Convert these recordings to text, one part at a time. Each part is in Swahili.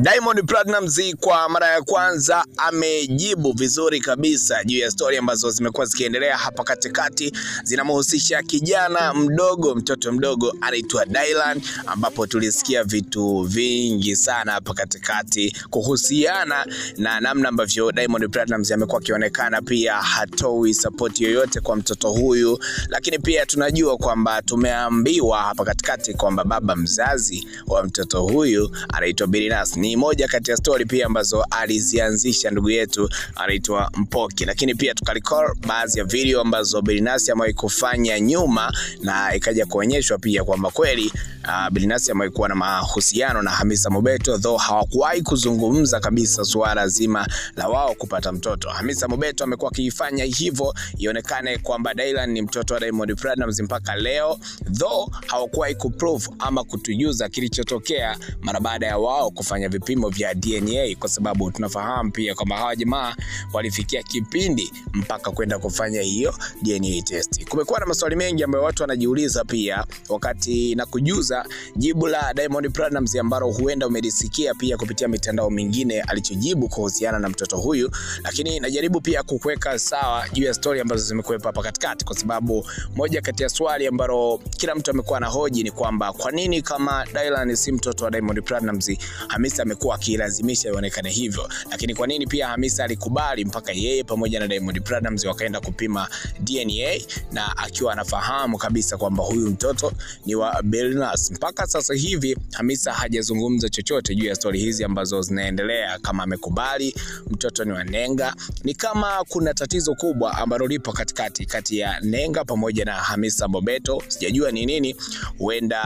Diamond Platnumz kwa mara ya kwanza amejibu vizuri kabisa juu ya stori ambazo zimekuwa zikiendelea hapa katikati, zinamhusisha kijana mdogo, mtoto mdogo anaitwa Dylan, ambapo tulisikia vitu vingi sana hapa katikati kuhusiana na namna ambavyo Diamond Platnumz amekuwa akionekana. Pia hatoi support yoyote kwa mtoto huyu, lakini pia tunajua kwamba tumeambiwa hapa katikati kwamba baba mzazi wa mtoto huyu anaitwa Billnass ni moja kati ya stori pia ambazo alizianzisha ndugu yetu anaitwa Mpoki, lakini pia tukarecall baadhi ya video ambazo Billnass amewahi kufanya nyuma na ikaja kuonyeshwa pia kwamba kweli uh, Billnass amewahi kuwa na mahusiano na Hamisa Mobeto, though hawakuwahi kuzungumza kabisa suala zima la wao kupata mtoto. Hamisa Mobeto amekuwa akiifanya hivyo ionekane kwamba Dylan ni mtoto wa Diamond Platnumz mpaka leo, though hawakuwahi kuprove ama kutujuza kilichotokea mara baada ya wao kufanya vipimo vya DNA, kwa sababu tunafahamu pia kwamba hawa jamaa walifikia kipindi mpaka kwenda kufanya hiyo DNA test. Kumekuwa na maswali mengi ambayo watu wanajiuliza pia, wakati na kujuza jibu la Diamond Platnumz ambalo huenda umelisikia pia kupitia mitandao mingine alichojibu kuhusiana na mtoto huyu, lakini najaribu pia kukuweka sawa juu ya stori ambazo zimekuwepo hapa katikati, kwa sababu moja kati ya swali ambalo kila mtu amekuwa na hoji ni kwamba kwa nini kama Dylan si mtoto wa Diamond Platnumz Hamisa amekuwa akilazimisha ionekane hivyo, lakini kwa nini pia Hamisa alikubali mpaka yeye pamoja na Diamond Platnumz wakaenda kupima DNA na akiwa anafahamu kabisa kwamba huyu mtoto ni wa Billnass. Mpaka sasa hivi Hamisa hajazungumza chochote juu ya stori hizi ambazo zinaendelea, kama amekubali mtoto ni wa Nenga. Ni kama kuna tatizo kubwa ambalo lipo katikati kati ya Nenga pamoja na Hamisa Mobeto, sijajua ni nini. Huenda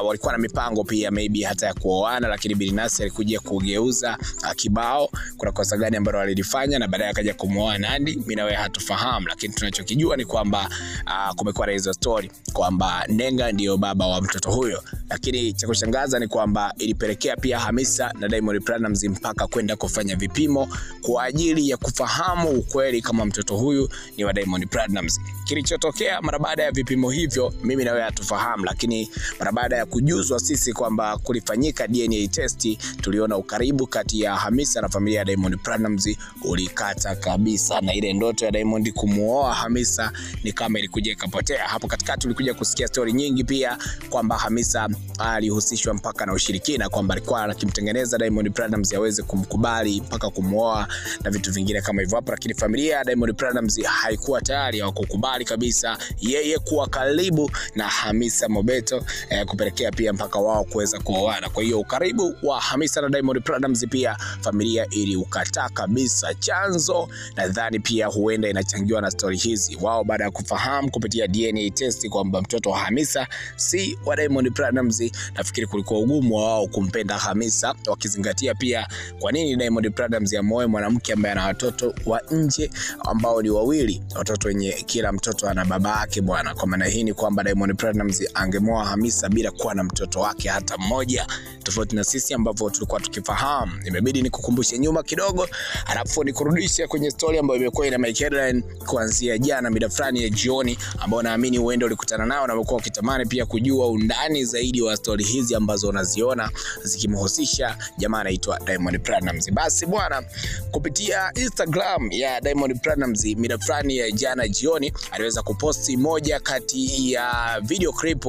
uh, walikuwa na mipango pia maybe hata ya kuoana, lakini Billnass alikuja kugeuza uh, kibao. Kuna kosa gani ambalo alilifanya na baadaye akaja kumwoa nandi mimi na wewe hatufahamu, lakini tunachokijua ni kwamba uh, kumekuwa na hizo story kwamba Nenga ndiyo baba wa mtoto huyo, lakini cha kushangaza ni kwamba ilipelekea pia Hamisa na Diamond Platnumz mpaka kwenda kufanya vipimo kwa ajili ya kufahamu ukweli kama mtoto huyu ni wa Diamond Platnumz. Kilichotokea mara baada ya vipimo hivyo mimi na wewe hatufahamu, lakini mara baada ya kujuzwa sisi kwamba kulifanyika DNA test, tuliona ukaribu kati ya Hamisa na familia ya Diamond Platnumz ulikata kabisa, na ile ndoto ya Diamond kumuoa Hamisa ni kama ilikuja ikapotea. Hapo katikati tulikuja kusikia stori nyingi pia kwamba Hamisa alihusishwa mpaka na ushirikina, kwamba alikuwa akimtengeneza Diamond Platnumz aweze kumkubali mpaka kumuoa na vitu vingine kama hivyo hapo, lakini familia ya Diamond Platnumz haikuwa tayari, hawakukubali kabisa yeye kuwa karibu na Hamisa Mobeto eh, kupelekea pia mpaka wao kuweza kuoana. Kwa hiyo ukaribu wa Hamisa na Diamond Platnumz pia familia iliukataa kabisa. Chanzo nadhani pia huenda inachangiwa na stori hizi, wao baada ya kufahamu kupitia DNA test kwamba mtoto wa Hamisa si wa Diamond Platnumz, nafikiri kulikuwa ugumu wa wao kumpenda Hamisa, wakizingatia pia kwa nini Diamond Platnumz amoe mwanamke ambaye ana watoto wa nje ambao ni wawili, watoto wenye kila mtoto ana baba yake bwana. Kwa maana hii ni kwamba Diamond Platnumz angemoa Hamisa bila kuwa na mtoto wake hata mmoja, tofauti na sisi ambavyo tulikuwa tukifahamu. Imebidi nikukumbushe nyuma kidogo, alafu nikurudishe kwenye story ambayo imekuwa ina make headline kuanzia jana mida fulani ya jioni, ambao naamini uende ulikutana nao na umekuwa ukitamani pia kujua undani zaidi wa story hizi ambazo unaziona zikimhusisha jamaa anaitwa Diamond Platnumz. Basi bwana, kupitia Instagram ya Diamond Platnumz mida fulani ya jana jioni aliweza kuposti moja kati ya video clip.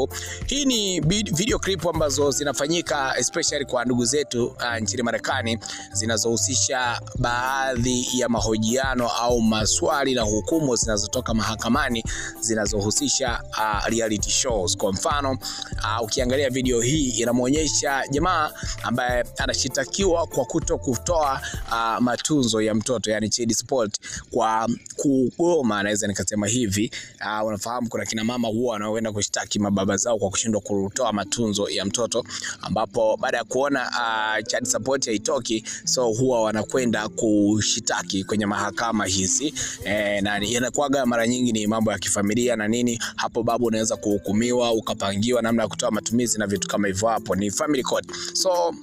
Hii ni video clip ambazo zinafanyika especially kwa ndugu zetu uh, nchini Marekani zinazohusisha baadhi ya mahojiano au maswali na hukumu zinazotoka mahakamani zinazohusisha uh, reality shows. Kwa mfano uh, ukiangalia video hii inamwonyesha jamaa ambaye anashitakiwa kwa kuto kutoa uh, matunzo ya mtoto yani child support kwa kugoma, anaweza nikasema hivi. Uh, unafahamu kuna kina mama huwa wanaoenda kushtaki mababa zao kwa kushindwa kutoa matunzo ya mtoto, ambapo baada ya kuona uh, child support haitoki, so huwa wanakwenda kushitaki kwenye mahakama hizi e, na inakuwaga mara nyingi ni mambo ya kifamilia na nini. Hapo babu unaweza kuhukumiwa ukapangiwa namna ya kutoa matumizi na vitu kama hivyo, hapo ni family court so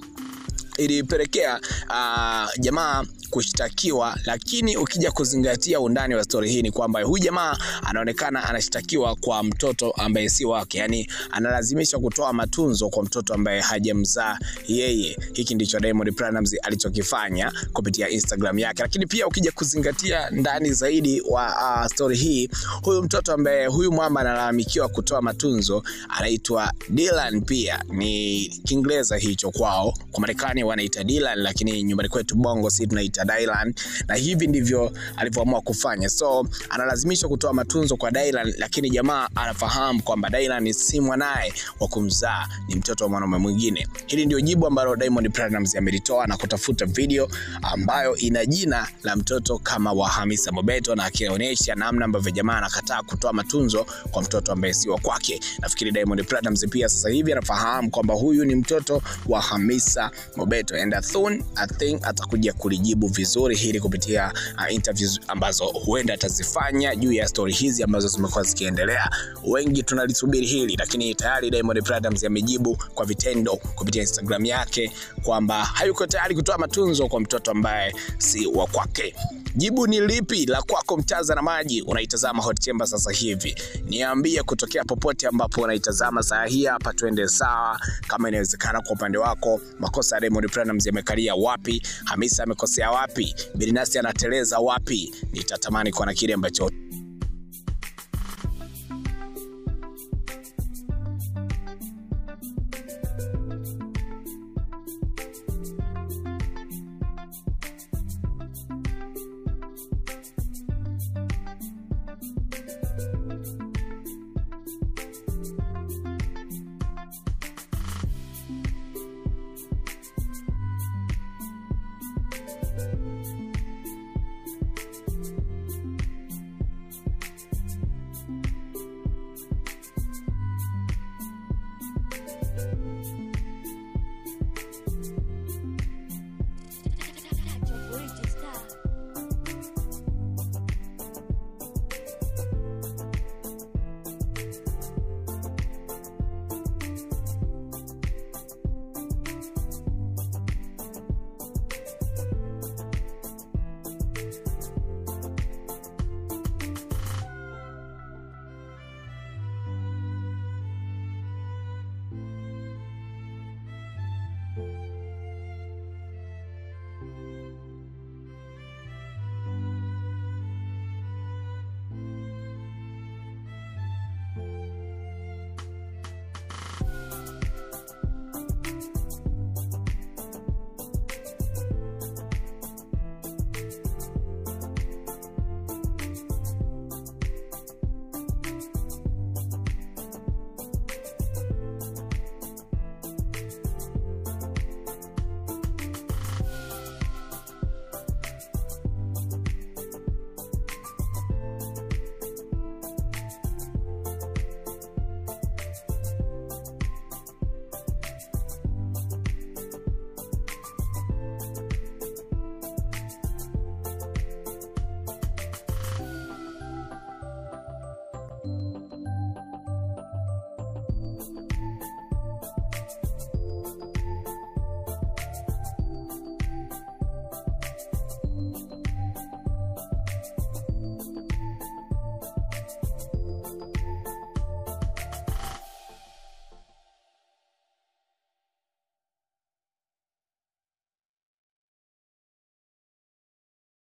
ilipelekea uh, jamaa kushtakiwa, lakini ukija kuzingatia undani wa stori hii ni kwamba huyu jamaa anaonekana anashtakiwa kwa mtoto ambaye si wake, yani analazimisha kutoa matunzo kwa mtoto ambaye hajamzaa yeye. Hiki ndicho Diamond Platnumz alichokifanya kupitia Instagram yake, lakini pia ukija kuzingatia ndani zaidi wa uh, stori hii, huyu mtoto ambaye huyu mwamba analalamikiwa kutoa matunzo anaitwa Dylan, pia. Ni Kiingereza hicho kwao, kwa Marekani wanaita Dylan, lakini nyumbani kwetu Bongo si tunaita Dylan, na hivi ndivyo alivyoamua kufanya. So analazimishwa kutoa matunzo kwa Dylan, lakini jamaa anafahamu kwamba Dylan si mwanaye wa kumzaa, ni mtoto wa mwanaume mwingine. Hili ndio jibu ambalo Diamond Platnumz amelitoa na kutafuta video ambayo ina jina la mtoto kama wa Hamisa Mobeto na akionyesha namna ambavyo jamaa anakataa kutoa matunzo kwa mtoto ambaye si wa kwake. Nafikiri Diamond Platnumz pia sasa hivi anafahamu kwamba huyu ni mtoto wa Hamisa Mobeto and soon I think atakuja kulijibu vizuri hili kupitia uh, interviews ambazo huenda atazifanya juu ya stori hizi ambazo zimekuwa zikiendelea. Wengi tunalisubiri hili, lakini tayari Diamond Platnumz amejibu kwa vitendo kupitia Instagram yake kwamba hayuko tayari kutoa matunzo kwa mtoto ambaye si wa kwake. Jibu ni lipi la kwako mtazamaji? Unaitazama Hot Chamber sasa hivi, niambie kutokea popote ambapo unaitazama saa hii hapa, twende sawa. Kama inawezekana kwa upande wako, makosa ya Diamond Platnumz yamekalia wapi? Hamisa amekosea wapi? Bilinasi anateleza wapi? Nitatamani kuona kile ambacho